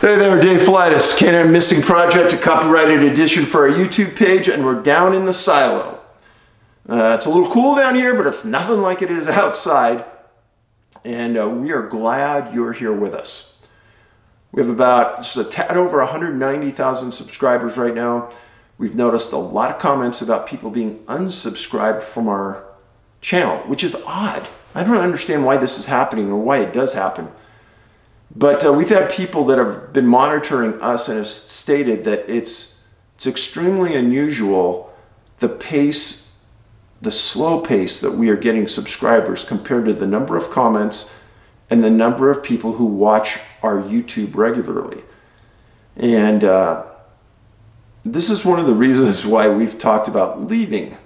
Hey there, Dave Paulides, CanAm Missing Project, a copyrighted edition for our YouTube page, and we're down in the silo. Uh, it's a little cool down here, but it's nothing like it is outside, and uh, we are glad you're here with us. We have about just a tad over 190,000 subscribers right now. We've noticed a lot of comments about people being unsubscribed from our channel, which is odd. I don't understand why this is happening or why it does happen. But uh, we've had people that have been monitoring us and have stated that it's it's extremely unusual the pace, the slow pace that we are getting subscribers compared to the number of comments and the number of people who watch our YouTube regularly. And uh, this is one of the reasons why we've talked about leaving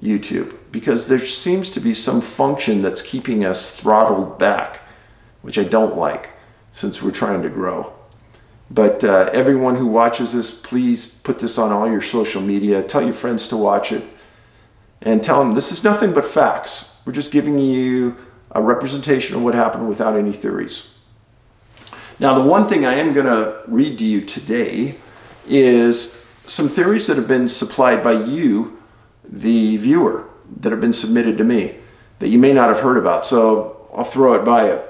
YouTube because there seems to be some function that's keeping us throttled back, which I don't like since we're trying to grow. But uh, everyone who watches this, please put this on all your social media. Tell your friends to watch it and tell them this is nothing but facts. We're just giving you a representation of what happened without any theories. Now, the one thing I am going to read to you today is some theories that have been supplied by you, the viewer, that have been submitted to me that you may not have heard about. So I'll throw it by you.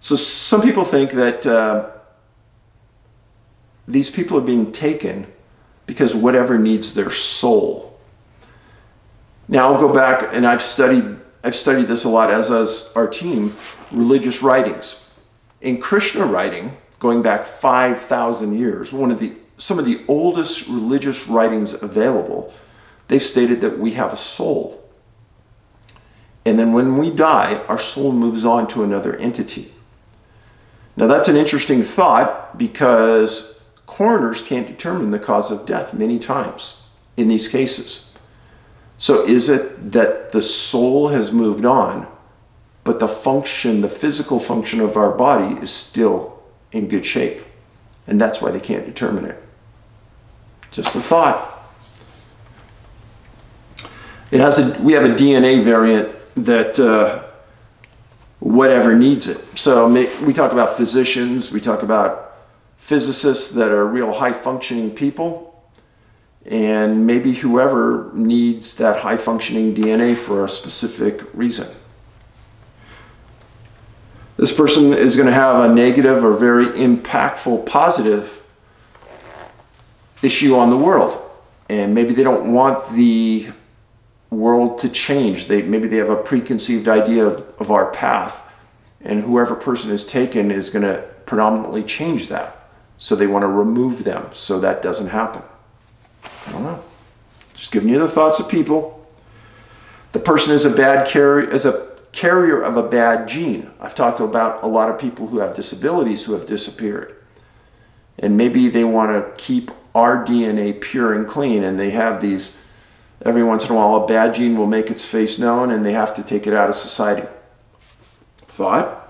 So some people think that uh, these people are being taken because whatever needs their soul. Now I'll go back and I've studied I've studied this a lot as as our team religious writings. In Krishna writing, going back 5,000 years, one of the some of the oldest religious writings available, they've stated that we have a soul. And then when we die, our soul moves on to another entity. Now that's an interesting thought because coroners can't determine the cause of death many times in these cases. So is it that the soul has moved on, but the function, the physical function of our body is still in good shape? And that's why they can't determine it. Just a thought. It has a, we have a DNA variant that uh, whatever needs it. So we talk about physicians, we talk about physicists that are real high functioning people, and maybe whoever needs that high functioning DNA for a specific reason. This person is going to have a negative or very impactful positive issue on the world. And maybe they don't want the world to change. They maybe they have a preconceived idea of, our path, and whoever person is taken is going to predominantly change that. So they want to remove them so that doesn't happen. I don't know. Just giving you the thoughts of people. The person is a bad carrier is a carrier of a bad gene. I've talked about a lot of people who have disabilities who have disappeared. And maybe they want to keep our DNA pure and clean and they have these Every once in a while, a bad gene will make its face known and they have to take it out of society. Thought?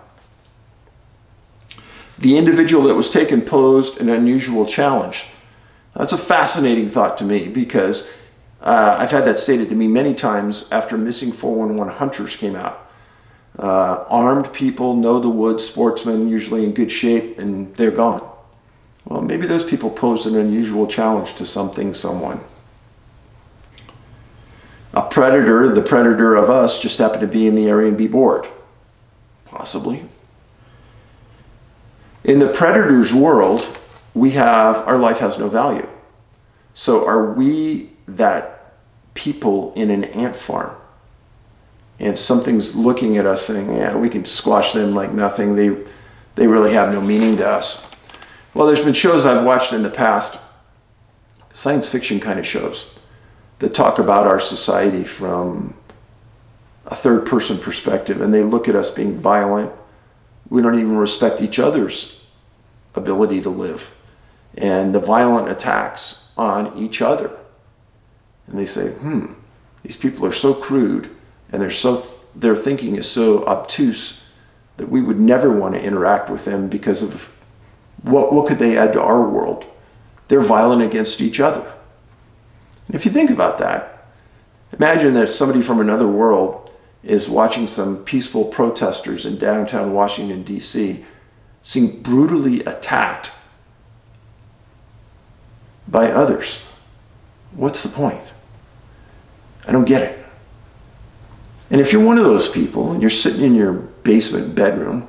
The individual that was taken posed an unusual challenge. That's a fascinating thought to me because uh, I've had that stated to me many times after Missing 411 Hunters came out. Uh, armed people know the woods, sportsmen, usually in good shape, and they're gone. Well, maybe those people posed an unusual challenge to something, someone a predator, the predator of us, just happened to be in the area and be bored. Possibly. In the predator's world, we have, our life has no value. So are we that people in an ant farm? And something's looking at us saying, yeah, we can squash them like nothing. They, they really have no meaning to us. Well, there's been shows I've watched in the past, science fiction kind of shows that talk about our society from a third person perspective and they look at us being violent. We don't even respect each other's ability to live and the violent attacks on each other. And they say, hmm, these people are so crude and they're so, their thinking is so obtuse that we would never want to interact with them because of what, what could they add to our world? They're violent against each other. If you think about that, imagine that somebody from another world is watching some peaceful protesters in downtown Washington, D.C., seeing brutally attacked by others. What's the point? I don't get it. And if you're one of those people and you're sitting in your basement bedroom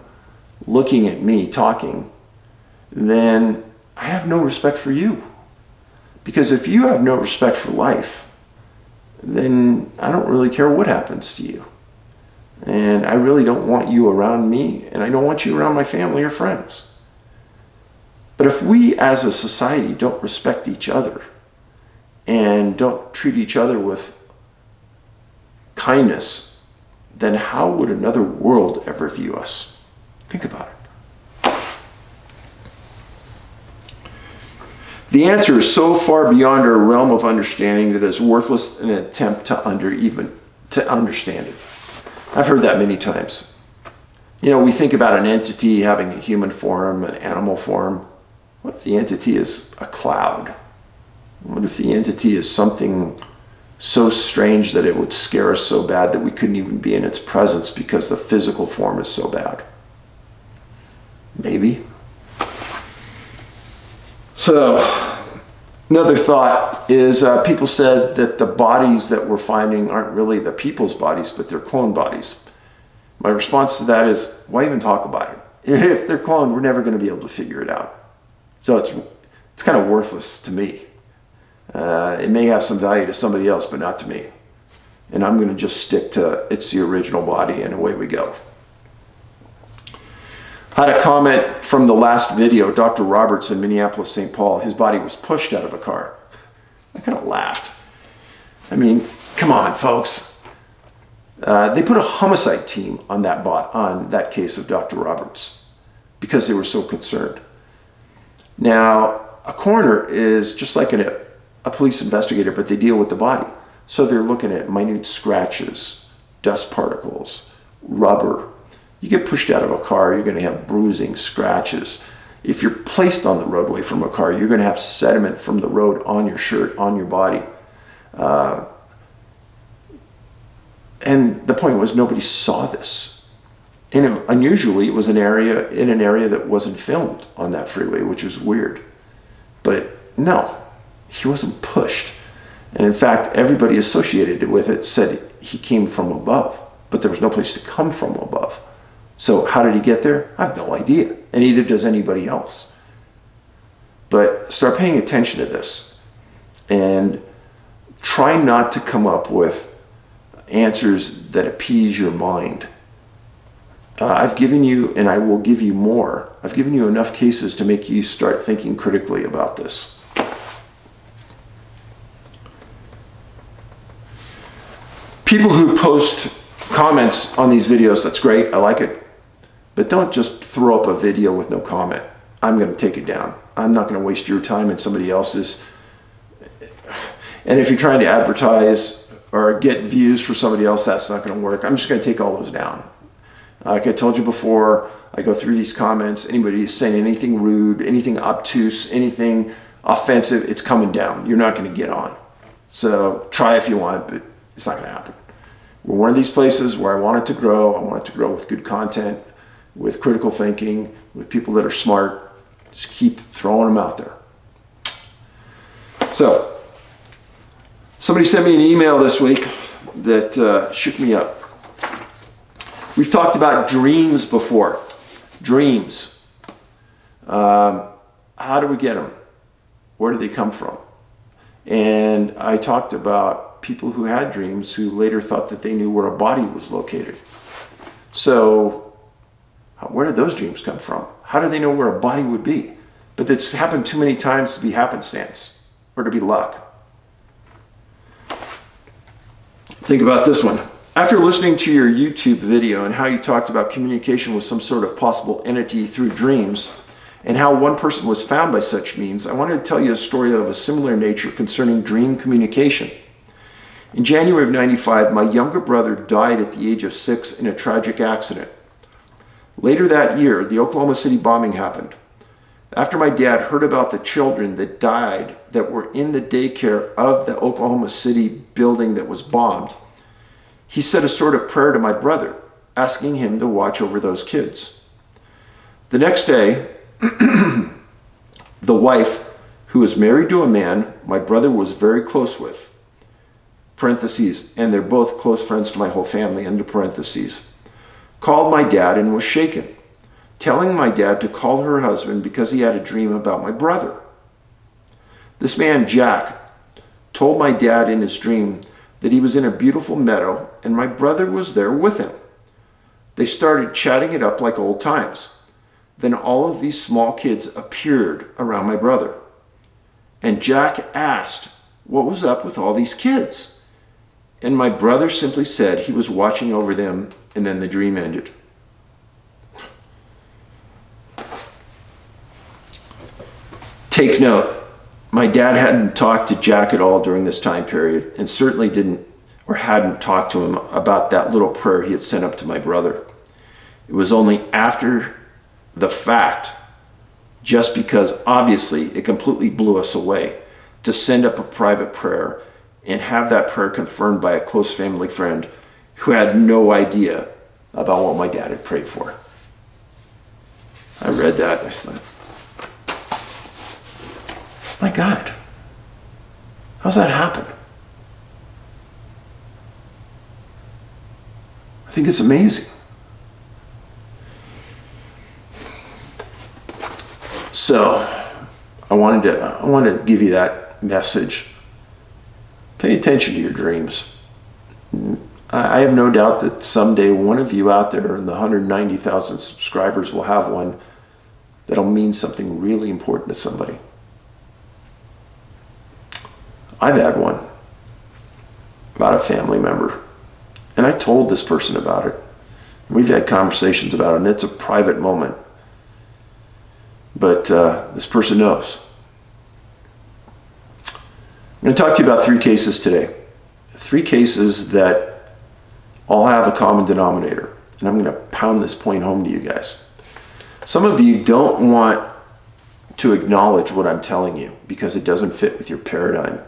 looking at me talking, then I have no respect for you. Because if you have no respect for life, then I don't really care what happens to you. And I really don't want you around me, and I don't want you around my family or friends. But if we as a society don't respect each other and don't treat each other with kindness, then how would another world ever view us? Think about it. The answer is so far beyond our realm of understanding that it's worthless an attempt to under even to understand it. I've heard that many times. You know, we think about an entity having a human form, an animal form. What if the entity is a cloud? What if the entity is something so strange that it would scare us so bad that we couldn't even be in its presence because the physical form is so bad? Maybe. So, another thought is uh, people said that the bodies that we're finding aren't really the people's bodies, but they're clone bodies. My response to that is, why even talk about it? If they're cloned, we're never going to be able to figure it out. So it's, it's kind of worthless to me. Uh, it may have some value to somebody else, but not to me. And I'm going to just stick to it's the original body and away we go had a comment from the last video, Dr. Roberts in Minneapolis, St. Paul. His body was pushed out of a car. I kind of laughed. I mean, come on, folks. Uh, they put a homicide team on that bot on that case of Dr. Roberts because they were so concerned. Now, a coroner is just like an, a police investigator, but they deal with the body. So they're looking at minute scratches, dust particles, rubber, you get pushed out of a car, you're going to have bruising, scratches. If you're placed on the roadway from a car, you're going to have sediment from the road on your shirt, on your body. Uh, and the point was nobody saw this. And unusually, it was an area in an area that wasn't filmed on that freeway, which was weird. But no, he wasn't pushed. And in fact, everybody associated with it said he came from above, but there was no place to come from above. So how did he get there? I have no idea. And neither does anybody else. But start paying attention to this and try not to come up with answers that appease your mind. Uh, I've given you, and I will give you more, I've given you enough cases to make you start thinking critically about this. People who post comments on these videos, that's great, I like it. But don't just throw up a video with no comment. I'm going to take it down. I'm not going to waste your time and somebody else's. And if you're trying to advertise or get views for somebody else, that's not going to work. I'm just going to take all those down. Like I told you before, I go through these comments. Anybody saying anything rude, anything obtuse, anything offensive, it's coming down. You're not going to get on. So try if you want, but it's not going to happen. We're one of these places where I want it to grow. I want it to grow with good content with critical thinking, with people that are smart. Just keep throwing them out there. So, somebody sent me an email this week that uh, shook me up. We've talked about dreams before. Dreams. Um, how do we get them? Where do they come from? And I talked about people who had dreams who later thought that they knew where a body was located. So where did those dreams come from? How do they know where a body would be? But it's happened too many times to be happenstance or to be luck. Think about this one. After listening to your YouTube video and how you talked about communication with some sort of possible entity through dreams, and how one person was found by such means, I wanted to tell you a story of a similar nature concerning dream communication. In January of 95, my younger brother died at the age of six in a tragic accident. Later that year, the Oklahoma City bombing happened. After my dad heard about the children that died that were in the daycare of the Oklahoma City building that was bombed, he said a sort of prayer to my brother, asking him to watch over those kids. The next day, the wife, who was married to a man my brother was very close with, parentheses, and they're both close friends to my whole family, into parentheses, called my dad and was shaken, telling my dad to call her husband because he had a dream about my brother. This man, Jack, told my dad in his dream that he was in a beautiful meadow and my brother was there with him. They started chatting it up like old times. Then all of these small kids appeared around my brother. And Jack asked, What was up with all these kids? And my brother simply said he was watching over them, and then the dream ended. Take note, my dad hadn't talked to Jack at all during this time period, and certainly didn't or hadn't talked to him about that little prayer he had sent up to my brother. It was only after the fact, just because obviously it completely blew us away, to send up a private prayer and have that prayer confirmed by a close family friend who had no idea about what my dad had prayed for. I read that and I thought, my God, how's that happen? I think it's amazing. So I wanted to I wanted to give you that message. Pay attention to your dreams. I have no doubt that someday one of you out there in the 190,000 subscribers will have one that'll mean something really important to somebody. I've had one about a family member, and I told this person about it. We've had conversations about it, and it's a private moment. But uh, this person knows. I'm going to talk to you about three cases today. Three cases that all have a common denominator. And I'm going to pound this point home to you guys. Some of you don't want to acknowledge what I'm telling you because it doesn't fit with your paradigm.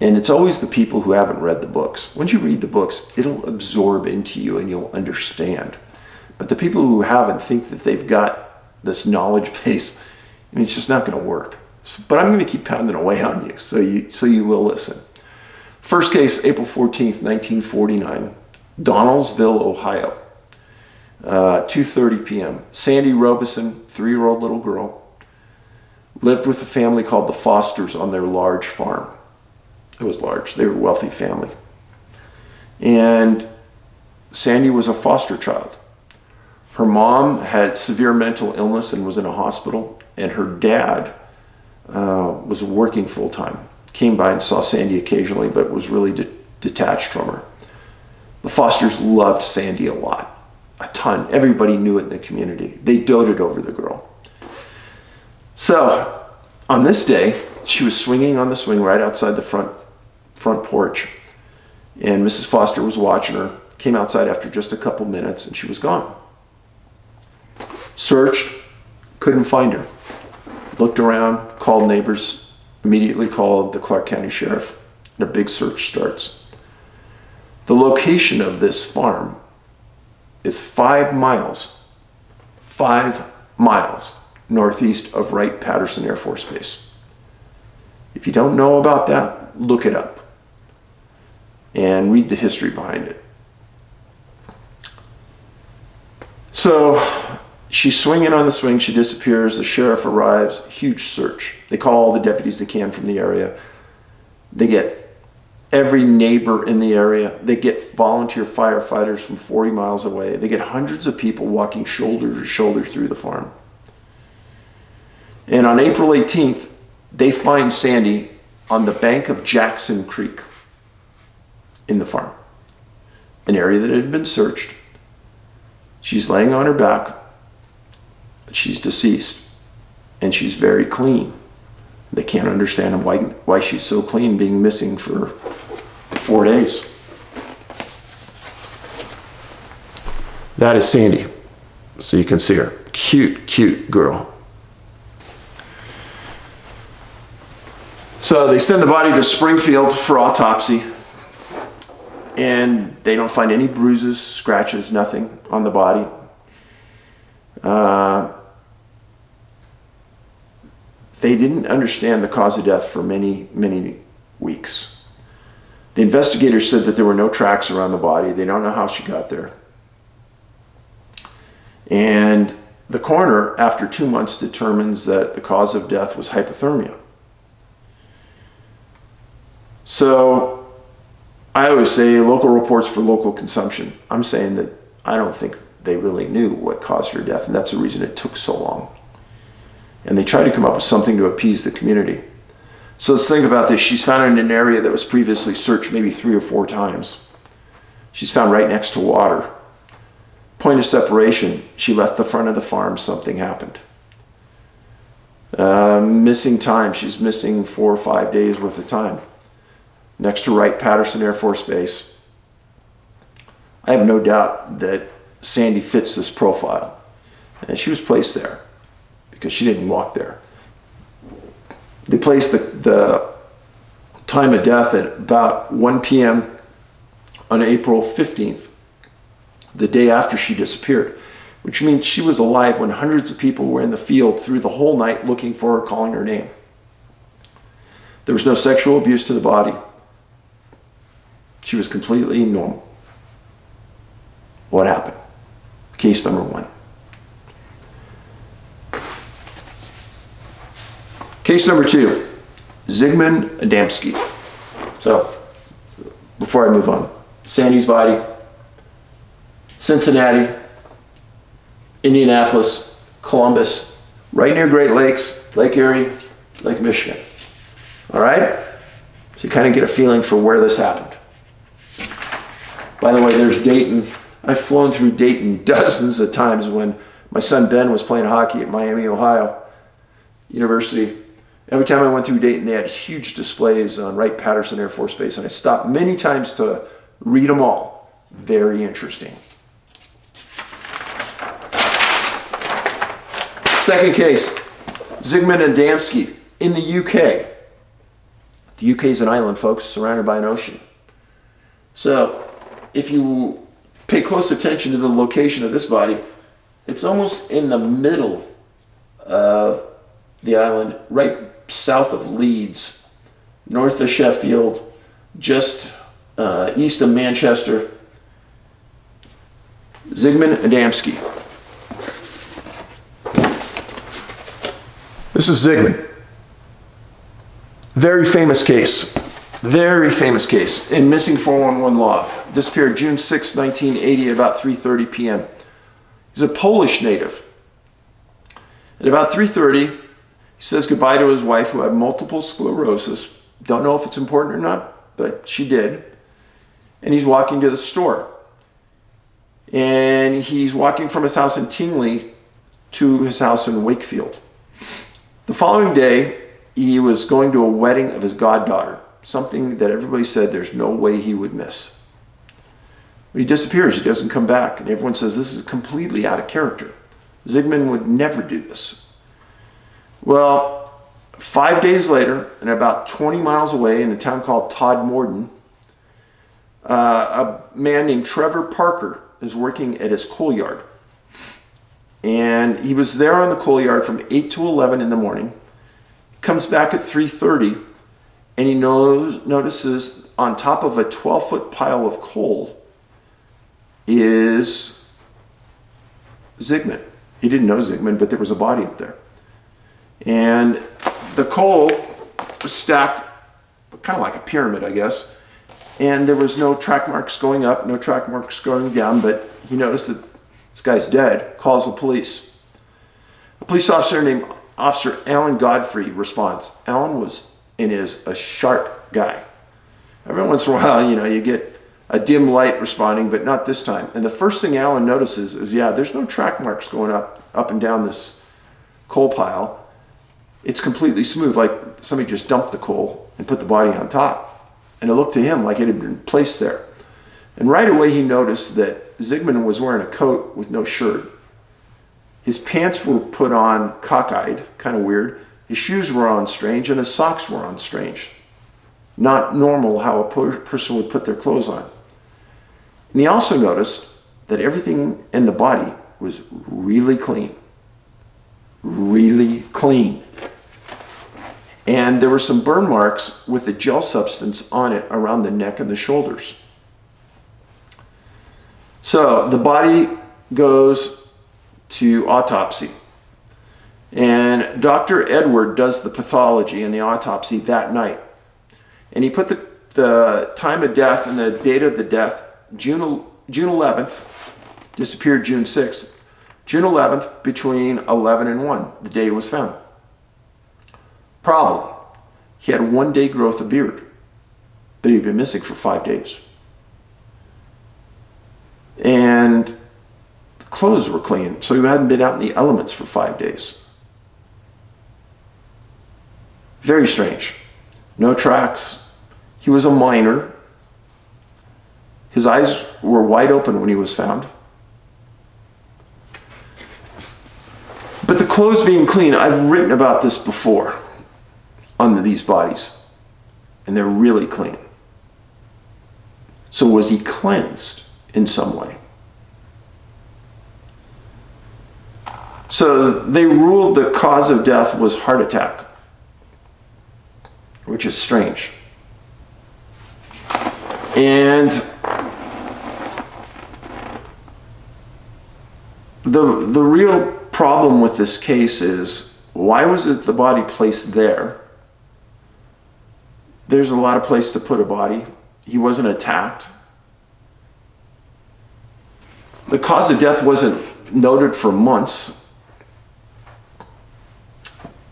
And it's always the people who haven't read the books. Once you read the books, it'll absorb into you and you'll understand. But the people who haven't think that they've got this knowledge base, and it's just not going to work. So, but I'm going to keep pounding away on you, so you so you will listen. First case, April 14th, 1949, Donnelsville, Ohio. Uh, 2.30 p.m. Sandy Robison, three-year-old little girl, lived with a family called the Fosters on their large farm. It was large. They were a wealthy family. And Sandy was a foster child. Her mom had severe mental illness and was in a hospital, and her dad uh, was working full time. Came by and saw Sandy occasionally, but was really de- detached from her. The Fosters loved Sandy a lot, a ton. Everybody knew it in the community. They doted over the girl. So, on this day, she was swinging on the swing right outside the front front porch, and Mrs. Foster was watching her. Came outside after just a couple minutes, and she was gone. Searched, couldn't find her. Looked around, called neighbors, immediately called the Clark County Sheriff, and a big search starts. The location of this farm is five miles, five miles northeast of Wright Patterson Air Force Base. If you don't know about that, look it up and read the history behind it. So She's swinging on the swing. She disappears. The sheriff arrives. Huge search. They call all the deputies they can from the area. They get every neighbor in the area. They get volunteer firefighters from 40 miles away. They get hundreds of people walking shoulder to shoulder through the farm. And on April 18th, they find Sandy on the bank of Jackson Creek in the farm, an area that had been searched. She's laying on her back she's deceased and she's very clean. They can't understand why, why she's so clean being missing for four days. That is Sandy. So you can see her. Cute, cute girl. So they send the body to Springfield for autopsy. And they don't find any bruises, scratches, nothing on the body. Uh, they didn't understand the cause of death for many, many weeks. The investigators said that there were no tracks around the body. They don't know how she got there. And the coroner, after two months, determines that the cause of death was hypothermia. So I always say local reports for local consumption. I'm saying that I don't think they really knew what caused her death, and that's the reason it took so long. And they tried to come up with something to appease the community. So let's think about this. She's found in an area that was previously searched maybe three or four times. She's found right next to water. Point of separation, she left the front of the farm, something happened. Uh, missing time, she's missing four or five days worth of time. Next to Wright Patterson Air Force Base. I have no doubt that Sandy fits this profile. And she was placed there because she didn't walk there. They placed the, the time of death at about 1 p.m. on April 15th, the day after she disappeared, which means she was alive when hundreds of people were in the field through the whole night looking for her, calling her name. There was no sexual abuse to the body. She was completely normal. What happened? Case number one. Case number two, Zygmunt Adamski. So, before I move on, Sandy's body, Cincinnati, Indianapolis, Columbus, right near Great Lakes, Lake Erie, Lake Michigan. All right? So you kind of get a feeling for where this happened. By the way, there's Dayton. I've flown through Dayton dozens of times when my son Ben was playing hockey at Miami, Ohio University. Every time I went through Dayton, they had huge displays on Wright Patterson Air Force Base, and I stopped many times to read them all. Very interesting. Second case, Zygmunt Adamski in the UK. The UK is an island, folks, surrounded by an ocean. So, if you pay close attention to the location of this body, it's almost in the middle of the island, right south of Leeds, north of Sheffield, just uh, east of Manchester. Zygmunt Adamski. This is Zygmunt. Very famous case. Very famous case in missing 411 law. Disappeared June 6, 1980 at about 3.30 p.m. He's a Polish native. At about 3.30, he says goodbye to his wife who had multiple sclerosis. Don't know if it's important or not, but she did. And he's walking to the store. And he's walking from his house in Tingley to his house in Wakefield. The following day, he was going to a wedding of his goddaughter, something that everybody said there's no way he would miss. He disappears, he doesn't come back, and everyone says this is completely out of character. Zygmunt would never do this. Well, five days later, and about 20 miles away in a town called Todmorden, uh, a man named Trevor Parker is working at his coal yard. And he was there on the coal yard from 8 to 11 in the morning. Comes back at 3.30 and he knows, notices on top of a 12 foot pile of coal is Zygmunt. He didn't know Zygmunt, but there was a body up there. And the coal was stacked kind of like a pyramid, I guess. And there was no track marks going up, no track marks going down, but he noticed that this guy's dead, calls the police. A police officer named Officer Alan Godfrey responds. Alan was and is a sharp guy. Every once in a while, you know, you get a dim light responding, but not this time. And the first thing Alan notices is, yeah, there's no track marks going up, up and down this coal pile. It's completely smooth, like somebody just dumped the coal and put the body on top. And it looked to him like it had been placed there. And right away he noticed that Zygmunt was wearing a coat with no shirt. His pants were put on cockeyed, kind of weird. His shoes were on strange, and his socks were on strange. Not normal how a person would put their clothes on. And he also noticed that everything in the body was really clean. Really clean. And there were some burn marks with the gel substance on it around the neck and the shoulders. So the body goes to autopsy. And Dr. Edward does the pathology and the autopsy that night. And he put the, the time of death and the date of the death, June, June 11th, disappeared June 6th, June 11th between 11 and 1, the day he was found. Problem, he had one day growth of beard, but he'd been missing for five days. And the clothes were clean, so he hadn't been out in the elements for five days. Very strange. No tracks. He was a miner. His eyes were wide open when he was found. But the clothes being clean, I've written about this before on these bodies, and they're really clean. So, was he cleansed in some way? So, they ruled the cause of death was heart attack, which is strange. And the, the real problem with this case is why was it the body placed there? There's a lot of place to put a body. He wasn't attacked. The cause of death wasn't noted for months.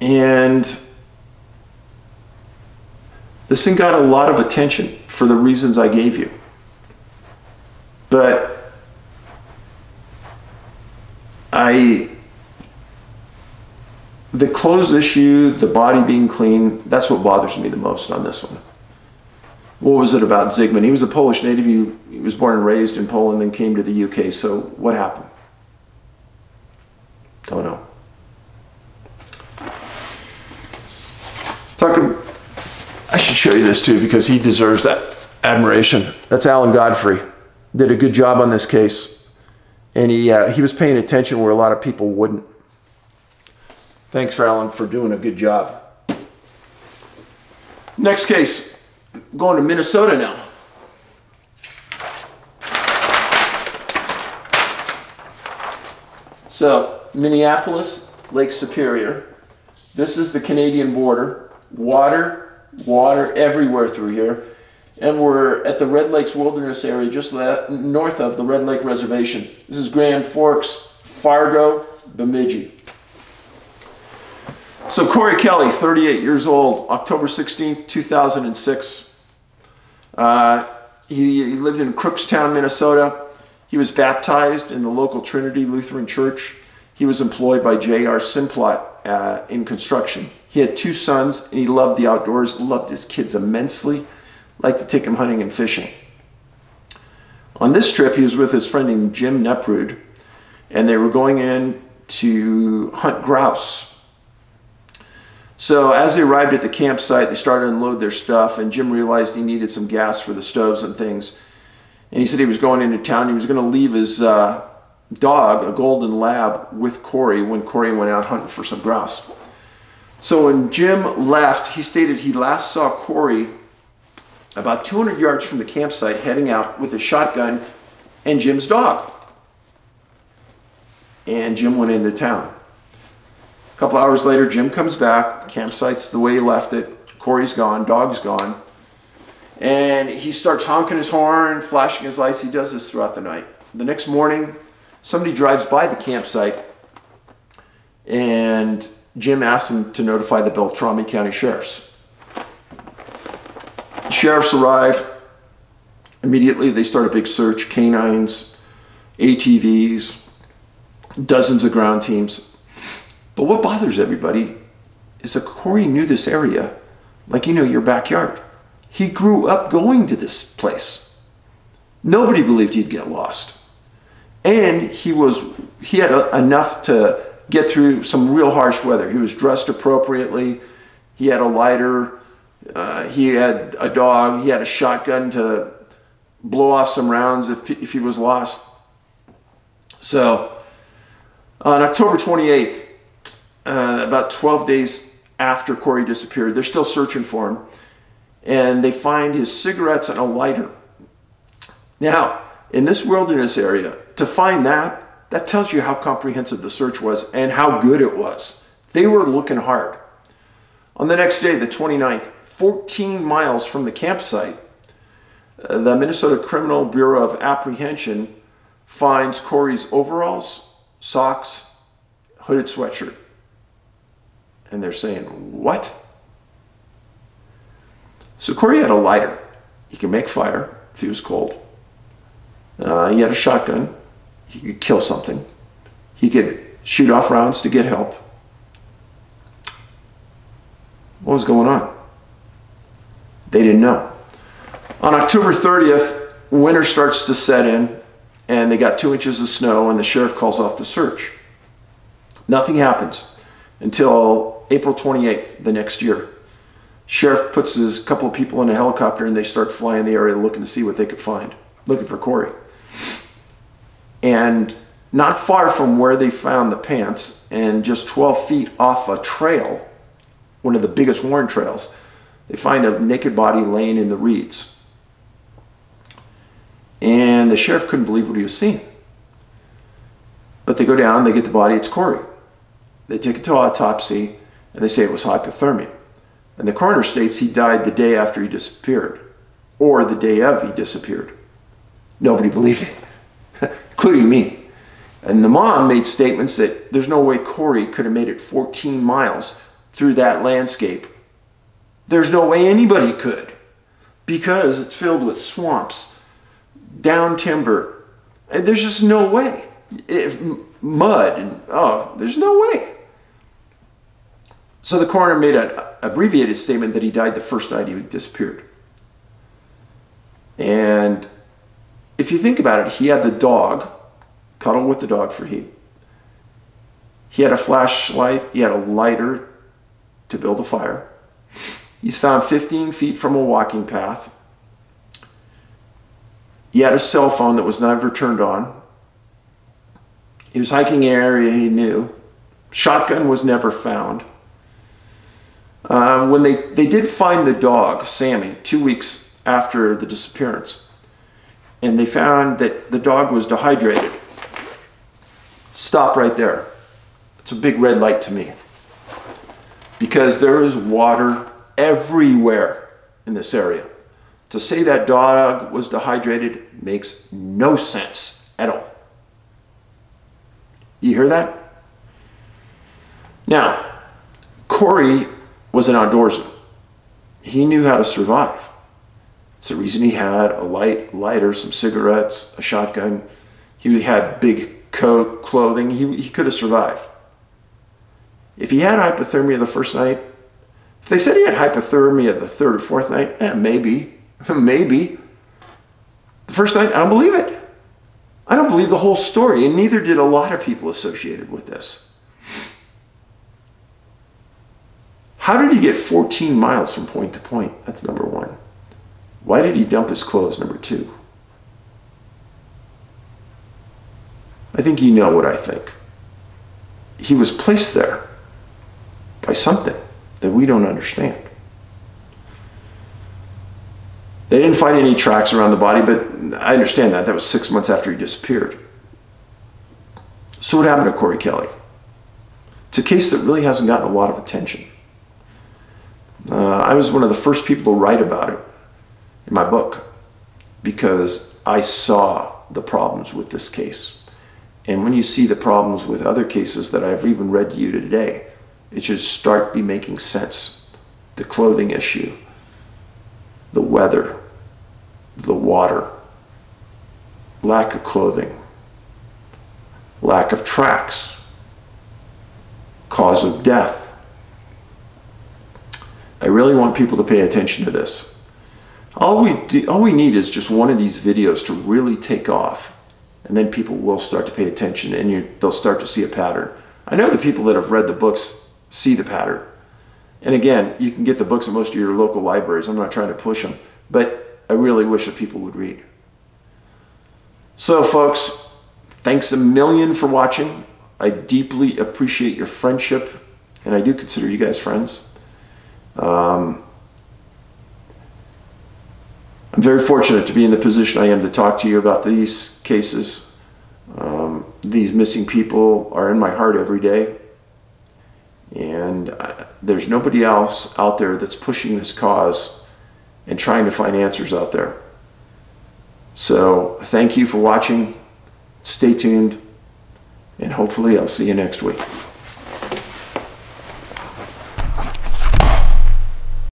And this thing got a lot of attention for the reasons I gave you. But I the clothes issue, the body being clean, that's what bothers me the most on this one. What was it about Zygmunt? He was a Polish native. He, he was born and raised in Poland, then came to the UK. So what happened? Don't know. Talking, I should show you this too because he deserves that admiration. That's Alan Godfrey. Did a good job on this case, and he uh, he was paying attention where a lot of people wouldn't. Thanks, for Alan, for doing a good job. Next case, going to Minnesota now. So, Minneapolis, Lake Superior. This is the Canadian border. Water, water everywhere through here. And we're at the Red Lakes Wilderness area just north of the Red Lake Reservation. This is Grand Forks, Fargo, Bemidji. So Corey Kelly, 38 years old, October 16th, 2006. Uh, he, he, lived in Crookston, Minnesota. He was baptized in the local Trinity Lutheran Church. He was employed by J.R. Simplot uh, in construction. He had two sons and he loved the outdoors, loved his kids immensely, liked to take them hunting and fishing. On this trip, he was with his friend named Jim Neprud, and they were going in to hunt grouse so as they arrived at the campsite, they started to unload their stuff, and Jim realized he needed some gas for the stoves and things. And he said he was going into town. He was going to leave his uh, dog, a golden lab, with Corey when Corey went out hunting for some grouse. So when Jim left, he stated he last saw Corey about 200 yards from the campsite heading out with a shotgun and Jim's dog. And Jim went into town. A couple hours later, Jim comes back. Campsite's the way he left it. Corey's gone. Dog's gone. And he starts honking his horn, flashing his lights. He does this throughout the night. The next morning, somebody drives by the campsite and Jim asked him to notify the Beltrami County Sheriffs. The sheriffs arrive. Immediately, they start a big search canines, ATVs, dozens of ground teams. But what bothers everybody is that Corey knew this area like you know your backyard. He grew up going to this place. Nobody believed he'd get lost. And he was he had a, enough to get through some real harsh weather. He was dressed appropriately. He had a lighter. Uh, he had a dog. He had a shotgun to blow off some rounds if, if he was lost. So On October 28th, uh, about 12 days after Corey disappeared, they're still searching for him, and they find his cigarettes and a lighter. Now, in this wilderness area, to find that, that tells you how comprehensive the search was and how good it was. They were looking hard. On the next day, the 29th, 14 miles from the campsite, uh, the Minnesota Criminal Bureau of Apprehension finds Corey's overalls, socks, hooded sweatshirt. And they're saying, What? So Corey had a lighter. He could make fire if he was cold. Uh, he had a shotgun. He could kill something. He could shoot off rounds to get help. What was going on? They didn't know. On October 30th, winter starts to set in, and they got two inches of snow, and the sheriff calls off the search. Nothing happens until April 28th, the next year. Sheriff puts his couple of people in a helicopter and they start flying the area looking to see what they could find, looking for Corey. And not far from where they found the pants, and just 12 feet off a trail, one of the biggest Warren trails, they find a naked body laying in the reeds. And the sheriff couldn't believe what he was seeing. But they go down, they get the body, it's Corey. They take it to autopsy, and they say it was hypothermia. And the coroner states he died the day after he disappeared, or the day of he disappeared. Nobody believed it, including me. And the mom made statements that there's no way Corey could have made it 14 miles through that landscape. There's no way anybody could because it's filled with swamps, down timber. And there's just no way. If mud and oh, there's no way. So the coroner made an abbreviated statement that he died the first night he disappeared. And if you think about it, he had the dog, cuddle with the dog for heat. He had a flashlight, he had a lighter to build a fire. He's found 15 feet from a walking path. He had a cell phone that was never turned on. He was hiking an area he knew. Shotgun was never found. Uh, when they, they did find the dog, Sammy, two weeks after the disappearance, and they found that the dog was dehydrated. Stop right there. It's a big red light to me. Because there is water everywhere in this area. To say that dog was dehydrated makes no sense at all. You hear that? Now, Corey was an outdoorsman. He knew how to survive. It's the reason he had a light lighter, some cigarettes, a shotgun. He had big coat, clothing. He, he could have survived. If he had hypothermia the first night, if they said he had hypothermia the third or fourth night, eh, maybe, maybe. The first night, I don't believe it. I don't believe the whole story, and neither did a lot of people associated with this. How did he get 14 miles from point to point? That's number one. Why did he dump his clothes? Number two. I think you know what I think. He was placed there by something that we don't understand. They didn't find any tracks around the body, but I understand that. That was six months after he disappeared. So, what happened to Corey Kelly? It's a case that really hasn't gotten a lot of attention. Uh, I was one of the first people to write about it in my book because I saw the problems with this case. And when you see the problems with other cases that I've even read to you today, it should start be making sense. The clothing issue, the weather, the water, lack of clothing, lack of tracks, cause of death, I really want people to pay attention to this. All we, do, all we need is just one of these videos to really take off. And then people will start to pay attention and you, they'll start to see a pattern. I know the people that have read the books see the pattern. And again, you can get the books at most of your local libraries. I'm not trying to push them, but I really wish that people would read. So folks, thanks a million for watching. I deeply appreciate your friendship, and I do consider you guys friends. Um, I'm very fortunate to be in the position I am to talk to you about these cases. Um, these missing people are in my heart every day. And I, there's nobody else out there that's pushing this cause and trying to find answers out there. So thank you for watching. Stay tuned. And hopefully I'll see you next week.